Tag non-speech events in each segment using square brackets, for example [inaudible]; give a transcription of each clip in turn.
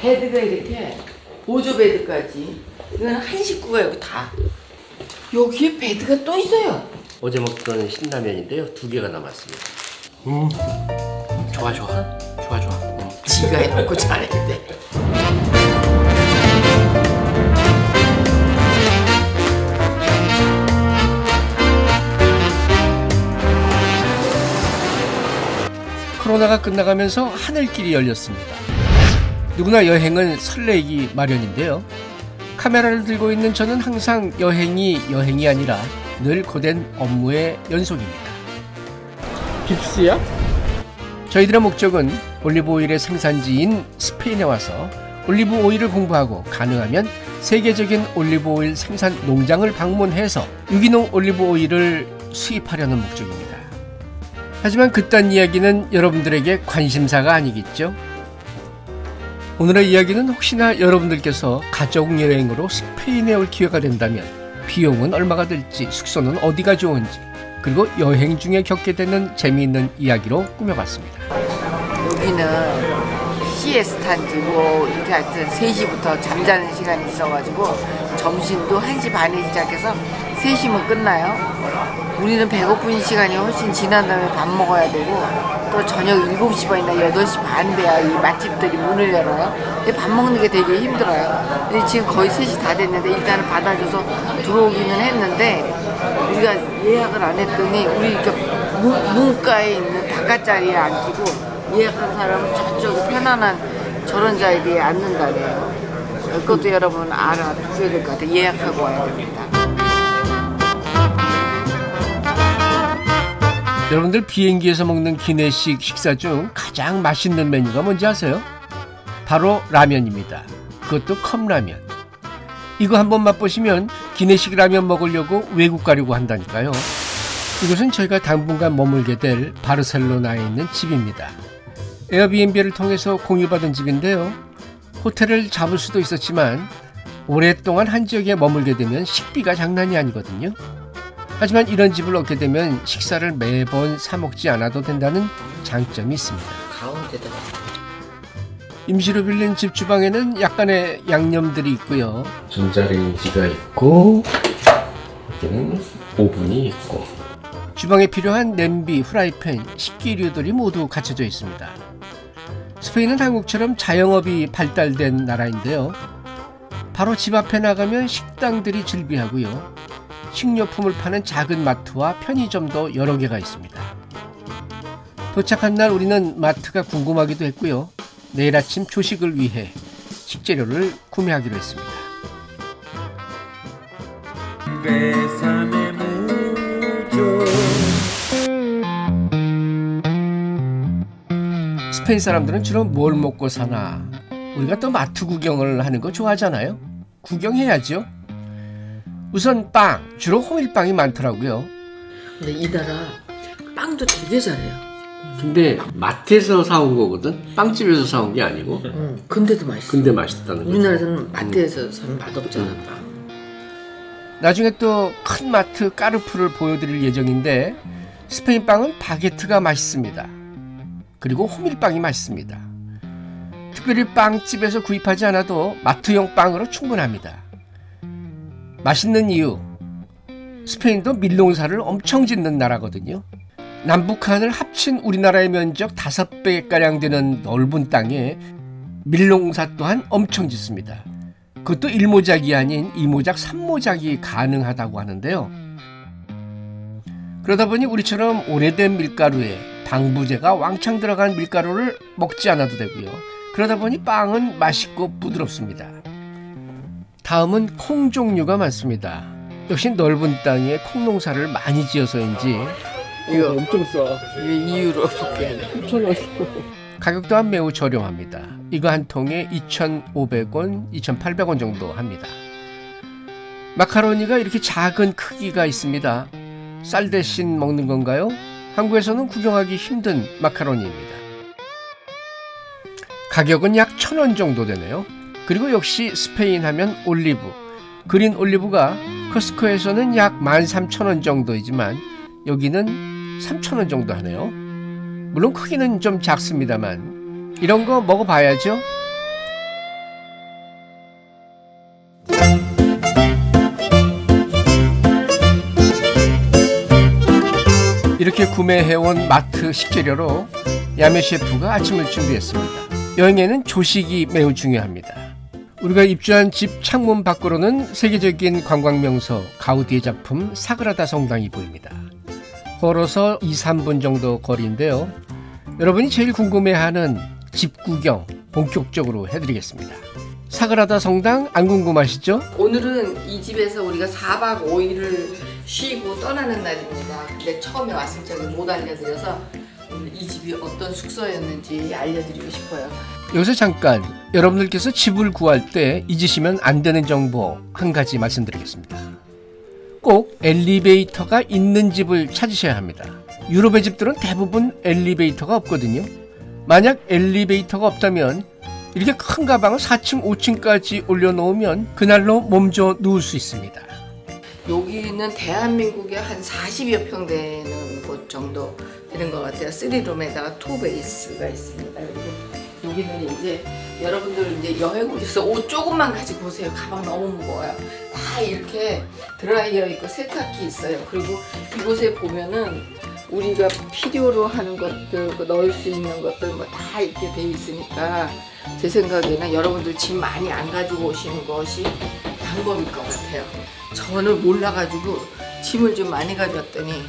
베드가 이렇게 보조 베드까지 이건 한 식구가 여기 다 여기에 베드가 또 있어요. 어제 먹던 신라면인데요. 두 개가 남았습니다. 음, 좋아 좋아, 좋아 좋아. 음. 지가 해놓고 잘했대. 코로나가 끝나가면서 하늘길이 열렸습니다. 누구나 여행은 설레기 마련인데요. 카메라를 들고 있는 저는 항상 여행이 여행이 아니라 늘 고된 업무의 연속입니다. 깁스야? 저희들의 목적은 올리브 오일의 생산지인 스페인에 와서 올리브 오일을 공부하고 가능하면 세계적인 올리브 오일 생산 농장을 방문해서 유기농 올리브 오일을 수입하려는 목적입니다. 하지만 그딴 이야기는 여러분들에게 관심사가 아니겠죠? 오늘의 이야기는 혹시나 여러분들께서 가족 여행으로 스페인에 올 기회가 된다면 비용은 얼마가 들지, 숙소는 어디가 좋은지, 그리고 여행 중에 겪게 되는 재미있는 이야기로 꾸며봤습니다. 여기는 시에스타인지고 이렇게 하여튼 3시부터 잠자는 시간이 있어가지고 점심도 1시 반에 시작해서 3시면 끝나요. 우리는 배고픈 시간이 훨씬 지난 다음에 밥 먹어야 되고 또 저녁 7시 반이나 8시 반 돼야 이 맛집들이 문을 열어요. 근데 밥 먹는 게 되게 힘들어요. 근데 지금 거의 3시 다 됐는데 일단은 받아줘서 들어오기는 했는데 우리가 예약을 안 했더니 우리 문- 문가에 있는 바깥자리에 앉히고 예약한 사람은 저쪽에 편안한 저런 자리에 앉는다래요. 그것도 여러분 알아두셔야 될 것 같아요. 예약하고 와야 됩니다. 여러분들 비행기에서 먹는 기내식 식사 중 가장 맛있는 메뉴가 뭔지 아세요? 바로 라면입니다. 그것도 컵라면. 이거 한번 맛보시면 기내식 라면 먹으려고 외국 가려고 한다니까요. 이곳은 저희가 당분간 머물게 될 바르셀로나에 있는 집입니다. 에어비앤비를 통해서 공유받은 집인데요. 호텔을 잡을 수도 있었지만 오랫동안 한 지역에 머물게 되면 식비가 장난이 아니거든요. 하지만 이런 집을 얻게 되면 식사를 매번 사 먹지 않아도 된다는 장점이 있습니다. 가운데다가 임시로 빌린 집 주방에는 약간의 양념들이 있고요. 전자레인지가 있고 여기는 오븐이 있고 주방에 필요한 냄비, 후라이팬, 식기류들이 모두 갖춰져 있습니다. 스페인은 한국처럼 자영업이 발달된 나라인데요. 바로 집 앞에 나가면 식당들이 즐비하고요. 식료품을 파는 작은 마트와 편의점도 여러 개가 있습니다. 도착한 날 우리는 마트가 궁금하기도 했고요. 내일 아침 조식을 위해 식재료를 구매하기로 했습니다. 스페인 사람들은 주로 뭘 먹고 사나? 우리가 또 마트 구경을 하는 거 좋아하잖아요. 구경해야죠. 우선 빵, 주로 호밀빵이 많더라고요. 근데 이 나라 빵도 되게 잘해요. 근데 마트에서 사온 거거든 빵집에서 사온 게 아니고 응. 근데도 맛있어. 근데 맛있다는 거지 우리나라에서는 마트에서 사면 맛없잖아 빵. 나중에 또 큰 마트 까르푸를 보여드릴 예정인데 스페인 빵은 바게트가 맛있습니다. 그리고 호밀빵이 맛있습니다. 특별히 빵집에서 구입하지 않아도 마트용 빵으로 충분합니다. 맛있는 이유 스페인도 밀농사를 엄청 짓는 나라거든요. 남북한을 합친 우리나라의 면적 5배가량 되는 넓은 땅에 밀농사 또한 엄청 짓습니다. 그것도 1모작이 아닌 2모작, 3모작이 가능하다고 하는데요. 그러다 보니 우리처럼 오래된 밀가루에 방부제가 왕창 들어간 밀가루를 먹지 않아도 되고요. 그러다 보니 빵은 맛있고 부드럽습니다. 다음은 콩 종류가 많습니다. 역시 넓은 땅에 콩 농사를 많이 지어서인지 이거 엄청 싸. 이 이유로 볼게. 3,000원. 가격 또한 매우 저렴합니다. 이거 한 통에 2,500원, 2,800원 정도 합니다. 마카로니가 이렇게 작은 크기가 있습니다. 쌀 대신 먹는 건가요? 한국에서는 구경하기 힘든 마카로니입니다. 가격은 약 1,000원 정도 되네요. 그리고 역시 스페인 하면 올리브. 그린 올리브가 커스코에서는 약 13,000원 정도이지만 여기는 3,000원 정도 하네요. 물론 크기는 좀 작습니다만 이런 거 먹어봐야죠. 이렇게 구매해온 마트 식재료로 야매 셰프가 아침을 준비했습니다. 여행에는 조식이 매우 중요합니다. 우리가 입주한 집 창문 밖으로는 세계적인 관광 명소 가우디의 작품 사그라다 성당이 보입니다. 걸어서 2, 3분 정도 거리인데요. 여러분이 제일 궁금해하는 집 구경 본격적으로 해드리겠습니다. 사그라다 성당 안 궁금하시죠? 오늘은 이 집에서 우리가 4박 5일을 쉬고 떠나는 날입니다. 근데 처음에 왔을 적에 못 알려드려서 오늘 이 집이 어떤 숙소였는지 알려드리고 싶어요. 여기서 잠깐 여러분들께서 집을 구할 때 잊으시면 안 되는 정보 한 가지 말씀드리겠습니다. 꼭 엘리베이터가 있는 집을 찾으셔야 합니다. 유럽의 집들은 대부분 엘리베이터가 없거든요. 만약 엘리베이터가 없다면 이렇게 큰 가방을 4층, 5층까지 올려놓으면 그날로 몸져 누울 수 있습니다. 여기는 대한민국에 한 40여 평 되는 곳 정도 되는 것 같아요. 3룸에다가 two bath가 있습니다. 여기는 이제 여러분들 이제 여행 오셔서 옷 조금만 가지고 오세요. 가방 너무 무거워요. 다 이렇게 드라이어 있고 세탁기 있어요. 그리고 이곳에 보면은 우리가 필요로 하는 것들, 그 넣을 수 있는 것들 뭐 다 이렇게 돼 있으니까 제 생각에는 여러분들 짐 많이 안 가지고 오시는 것이 방법일 것 같아요. 저는 몰라가지고 짐을 좀 많이 가져왔더니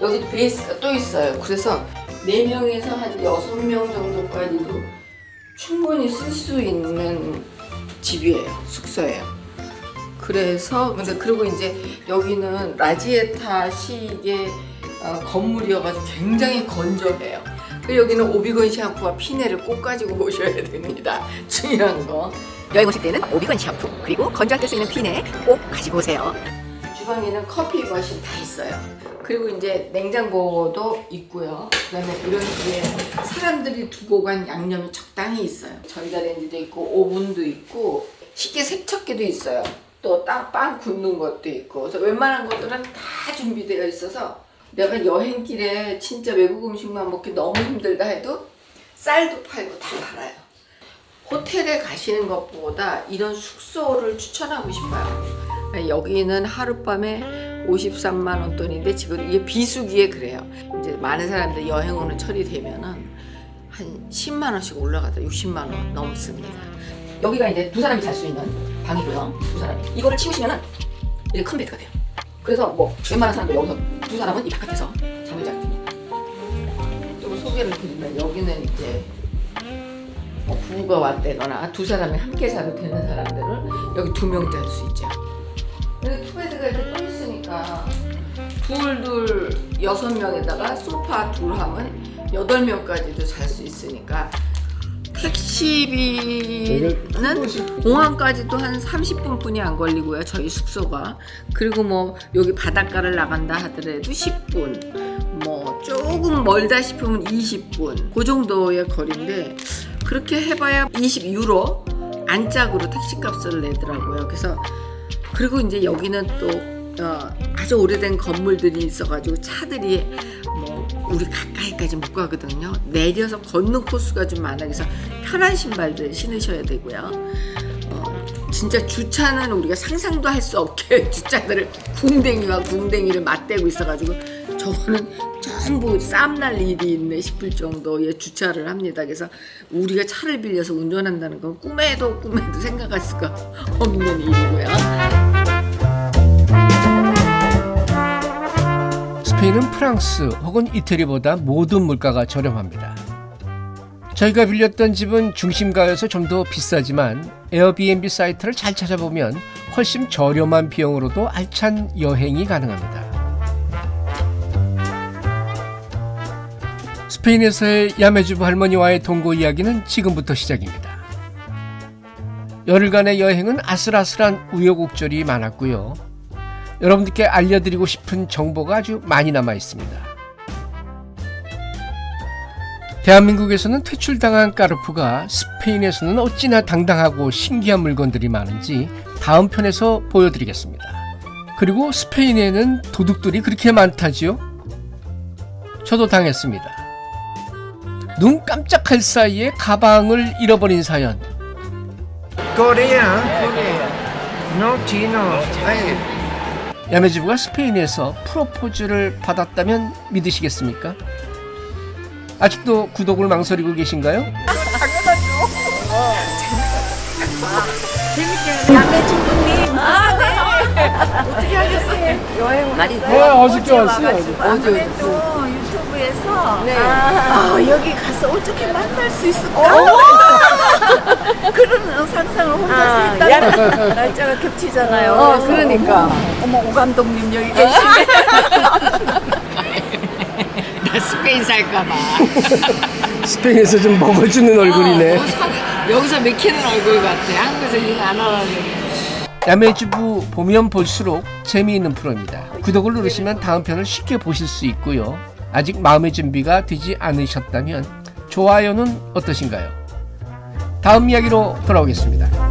여기 bath가 또 있어요. 그래서 4명에서 한 6명 정도까지도 충분히 쓸 수 있는 집이에요. 숙소예요. 그래서 근데 그리고 이제 여기는 라지에타식의 어, 건물이어가지고 굉장히 건조해요. 여기는 오비건 샴푸와 피네를 꼭 가지고 오셔야 됩니다. [laughs] 중요한 거. 여행 오실 때는 오비건 샴푸 그리고 건조할 때 쓰이는 피네 꼭 가지고 오세요. 주방에는 커피 머신 다 있어요. 그리고 이제 냉장고도 있고요. 그 다음에 이런 뒤에 사람들이 두고 간 양념이 적당히 있어요. 전자레인지도 있고 오븐도 있고 식기 세척기도 있어요. 또빵 굽는 것도 있고 그래서 웬만한 것들은 다 준비되어 있어서 내가 여행길에 진짜 외국 음식만 먹기 너무 힘들다 해도 쌀도 팔고 다 팔아요. 호텔에 가시는 것보다 이런 숙소를 추천하고 싶어요. 여기는 하룻밤에 53만 원 돈인데 지금 이게 비수기에 그래요. 이제 많은 사람들 여행 오는 철이 되면은 한 10만 원씩 올라가다 60만 원 넘습니다. 여기가 이제 두 사람이 잘 수 있는 방이고요. 두 사람이 이거를 치우시면은 이게 큰 베드가 돼요. 그래서 뭐 웬만한 사람들 여기서 두 사람은 이 바깥에서 잠을 잘 됩니다. 좀 소개를 드리면 여기는 이제 뭐 부부가 왔다거나 두 사람이 함께 살아도 되는 사람들은 여기 두 명 잘 수 있죠. 근데 투베드가 이렇게 또 있으니까 둘둘 여섯 명에다가 소파 둘 하면 여덟 명까지도 잘 수 있으니까 택시비는 공항까지도 한 30분 뿐이 안 걸리고요. 저희 숙소가 그리고 뭐 여기 바닷가를 나간다 하더라도 10분 뭐 조금 멀다 싶으면 20분 그 정도의 거리인데 그렇게 해봐야 20유로 안짝으로 택시값을 내더라고요. 그래서 그리고 이제 여기는 또 어, 아주 오래된 건물들이 있어가지고 차들이 뭐 우리 가까이까지 못 가거든요. 내려서 걷는 코스가 좀 많아 그래서 편한 신발들 신으셔야 되고요. 어, 진짜 주차는 우리가 상상도 할 수 없게 [laughs] 주차들을 궁뎅이와 궁뎅이를 맞대고 있어가지고 저거는 전부 쌈날 일이 있네 싶을 정도의 주차를 합니다. 그래서 우리가 차를 빌려서 운전한다는 건 꿈에도 꿈에도 생각할 수가 없는 일이고요. 스페인은 프랑스 혹은 이태리보다 모든 물가가 저렴합니다. 저희가 빌렸던 집은 중심가여서 좀 더 비싸지만 에어비앤비 사이트를 잘 찾아보면 훨씬 저렴한 비용으로도 알찬 여행이 가능합니다. 스페인에서의 야매주부 할머니와의 동거 이야기는 지금부터 시작입니다. 열흘간의 여행은 아슬아슬한 우여곡절이 많았고요. 여러분들께 알려드리고 싶은 정보가 아주 많이 남아 있습니다. 대한민국에서는 퇴출당한 까르푸가 스페인에서는 어찌나 당당하고 신기한 물건들이 많은지 다음 편에서 보여드리겠습니다. 그리고 스페인에는 도둑들이 그렇게 많다지요? 저도 당했습니다. 눈 깜짝할 사이에 가방을 잃어버린 사연. Corea. No chino. 야매주부가 스페인에서 프로포즈를 받았다면 믿으시겠습니까? 아직도 구독을 망설이고 계신가요? 네, 어저께 왔어요. 어제 서 아, 여기 가서 어떻게 만날 수 있을까? [laughs] 그런 상상을 혼자 했다가 날짜가 겹치잖아요. 어, 그러니까. 어머 오 감독님 여기 계시네. [laughs] 나 스페인 살까봐. [laughs] 스페인에서 좀 먹어주는 얼굴이네. 어, 서- 여기서 맥히는 얼굴 같아. 한국에서 이거 안 하라고. 야매주부 보면 볼수록 재미있는 프로입니다. 구독을 누르시면 다음 편을 쉽게 보실 수 있고요. 아직 마음의 준비가 되지 않으셨다면 좋아요는 어떠신가요? 다음 이야기로 돌아오겠습니다.